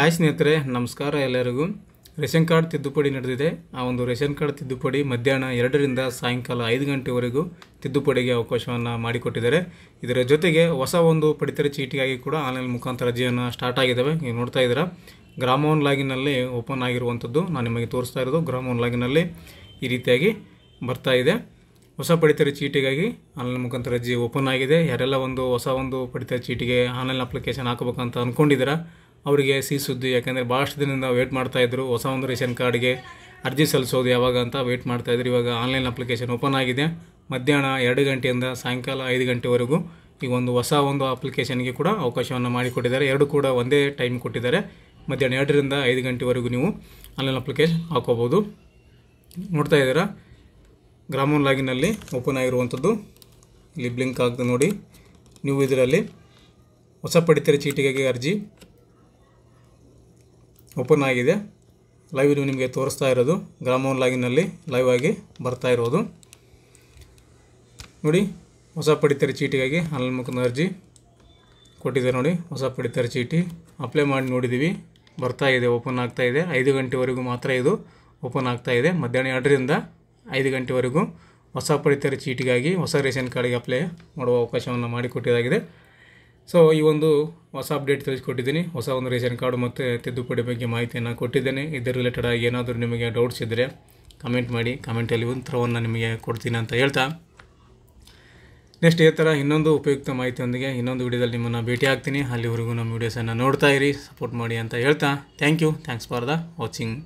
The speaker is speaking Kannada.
ಹಾಯ್ ಸ್ನೇಹಿತರೆ, ನಮಸ್ಕಾರ ಎಲ್ಲರಿಗೂ. ರೇಷನ್ ಕಾರ್ಡ್ ತಿದ್ದುಪಡಿ ನಡೆದಿದೆ. ಆ ಒಂದು ರೇಷನ್ ಕಾರ್ಡ್ ತಿದ್ದುಪಡಿ ಮಧ್ಯಾಹ್ನ ಎರಡರಿಂದ ಸಾಯಂಕಾಲ ಐದು ಗಂಟೆವರೆಗೂ ತಿದ್ದುಪಡಿಗೆ ಅವಕಾಶವನ್ನು ಮಾಡಿಕೊಟ್ಟಿದ್ದಾರೆ. ಇದರ ಜೊತೆಗೆ ಹೊಸ ಒಂದು ಪಡಿತರ ಚೀಟಿಗಾಗಿ ಕೂಡ ಆನ್ಲೈನ್ ಮುಖಾಂತರ ಅರ್ಜಿಯನ್ನು ಸ್ಟಾರ್ಟ್ ಆಗಿದ್ದಾವೆ ನೀವು ನೋಡ್ತಾ ಇದ್ದೀರಾ ಗ್ರಾಮೋನ್ ಲಾಗಿನಲ್ಲಿ ಓಪನ್ ಆಗಿರುವಂಥದ್ದು. ನಾನು ನಿಮಗೆ ತೋರಿಸ್ತಾ ಇರೋದು, ಗ್ರಾಮ ಗ್ರಾಮೋನ್ ಲಾಗಿನಲ್ಲಿ ಈ ರೀತಿಯಾಗಿ ಬರ್ತಾ ಇದೆ. ಹೊಸ ಪಡಿತರ ಚೀಟಿಗಾಗಿ ಆನ್ಲೈನ್ ಮುಖಾಂತರ ಅರ್ಜಿ ಓಪನ್ ಆಗಿದೆ. ಯಾರೆಲ್ಲ ಒಂದು ಹೊಸ ಒಂದು ಪಡಿತರ ಚೀಟಿಗೆ ಆನ್ಲೈನ್ ಅಪ್ಲಿಕೇಶನ್ ಹಾಕಬೇಕಂತ ಅಂದ್ಕೊಂಡಿದ್ದೀರಾ ಅವರಿಗೆ ಸಿ ಸುದ್ದಿ, ಯಾಕೆಂದರೆ ಭಾಳಷ್ಟು ದಿನದಿಂದ ವೇಟ್ ಮಾಡ್ತಾಯಿದ್ರು ಹೊಸ ಒಂದು ರೇಷನ್ ಕಾರ್ಡ್ಗೆ ಅರ್ಜಿ ಸಲ್ಲಿಸೋದು ಯಾವಾಗ ಅಂತ ವೇಟ್ ಮಾಡ್ತಾಯಿದ್ರು ಇವಾಗ ಆನ್ಲೈನ್ ಅಪ್ಲಿಕೇಶನ್ ಓಪನ್ ಆಗಿದೆ. ಮಧ್ಯಾಹ್ನ ಎರಡು ಗಂಟೆಯಿಂದ ಸಾಯಂಕಾಲ ಐದು ಗಂಟೆವರೆಗೂ ಈಗ ಒಂದು ಹೊಸ ಒಂದು ಅಪ್ಲಿಕೇಶನ್ಗೆ ಕೂಡ ಅವಕಾಶವನ್ನು ಮಾಡಿಕೊಟ್ಟಿದ್ದಾರೆ. ಎರಡು ಕೂಡ ಒಂದೇ ಟೈಮ್ ಕೊಟ್ಟಿದ್ದಾರೆ. ಮಧ್ಯಾಹ್ನ ಎರಡರಿಂದ ಐದು ಗಂಟೆವರೆಗೂ ನೀವು ಆನ್ಲೈನ್ ಅಪ್ಲಿಕೇಶನ್ ಹಾಕೋಬೋದು ನೋಡ್ತಾ ಇದ್ದೀರಾ? ಗ್ರಾಮೋನ್ ಲಾಗಿನಲ್ಲಿ ಓಪನ್ ಆಗಿರುವಂಥದ್ದು ಇಲ್ಲಿ ಬ್ಲಿಂಕ್ ಆಗ್ತದೆ ನೋಡಿ. ನೀವು ಇದರಲ್ಲಿ ಹೊಸ ಪಡಿತರ ಚೀಟಿಗಾಗಿ ಅರ್ಜಿ ಓಪನ್ ಆಗಿದೆ. ಲೈವ್ ಇದು ನಿಮಗೆ ತೋರಿಸ್ತಾ ಇರೋದು. ಗ್ರಾಮೋನ್ ಲಾಗಿನಲ್ಲಿ ಲೈವ್ ಆಗಿ ಬರ್ತಾ ಇರೋದು. ನೋಡಿ, ಹೊಸ ಪಡಿತರ ಚೀಟಿಗಾಗಿ ಆನ್ಲೈನ್ ಮುಖಾಂತರ ಅರ್ಜಿ ಕೊಟ್ಟಿದ್ದಾರೆ ನೋಡಿ, ಹೊಸ ಪಡಿತರ ಚೀಟಿ. ಅಪ್ಲೈ ಮಾಡಿ ನೋಡಿದ್ದೀವಿ ಬರ್ತಾ ಇದೆ, ಓಪನ್ ಆಗ್ತಾ ಇದೆ. ಐದು ಗಂಟೆವರೆಗೂ ಮಾತ್ರ ಇದು ಓಪನ್ ಆಗ್ತಾ ಇದೆ. ಮಧ್ಯಾಹ್ನ ಎರಡರಿಂದ ಐದು ಗಂಟೆವರೆಗೂ ಹೊಸ ಪಡಿತರ ಚೀಟಿಗಾಗಿ ಹೊಸ ರೇಷನ್ ಕಾರ್ಡಿಗೆ ಅಪ್ಲೈ ಮಾಡುವ ಅವಕಾಶವನ್ನು ಮಾಡಿಕೊಟ್ಟಿದ್ದಾಗಿದೆ ಸೊ ಈ ಒಂದು ಹೊಸ ಅಪ್ಡೇಟ್ ತಿಳಿಸ್ಕೊಟ್ಟಿದ್ದೀನಿ. ಹೊಸ ಒಂದು ರೇಷನ್ ಕಾರ್ಡು ಮತ್ತು ತಿದ್ದುಪಡಿ ಬಗ್ಗೆ ಮಾಹಿತಿಯನ್ನು ಕೊಟ್ಟಿದ್ದೇನೆ. ಇದರ ರಿಲೇಟೆಡ್ ಆಗಿ ಏನಾದರೂ ನಿಮಗೆ ಡೌಟ್ಸ್ ಇದ್ದರೆ ಕಮೆಂಟ್ ಮಾಡಿ. ಕಮೆಂಟಲ್ಲಿ ಉತ್ತರವನ್ನು ನಿಮಗೆ ಕೊಡ್ತೀನಿ ಅಂತ ಹೇಳ್ತಾ. ನೆಕ್ಸ್ಟ್ ಈ ಥರ ಇನ್ನೊಂದು ಉಪಯುಕ್ತ ಮಾಹಿತಿಯೊಂದಿಗೆ ಇನ್ನೊಂದು ವಿಡಿಯೋದಲ್ಲಿ ನಿಮ್ಮನ್ನು ಭೇಟಿ ಆಗ್ತೀನಿ. ಅಲ್ಲಿವರೆಗೂ ನಮ್ಮ ವೀಡಿಯೋಸನ್ನು ನೋಡ್ತಾ ಇರಿ ಸಪೋರ್ಟ್ ಮಾಡಿ ಅಂತ ಹೇಳ್ತಾ. Thank you thanks for the watching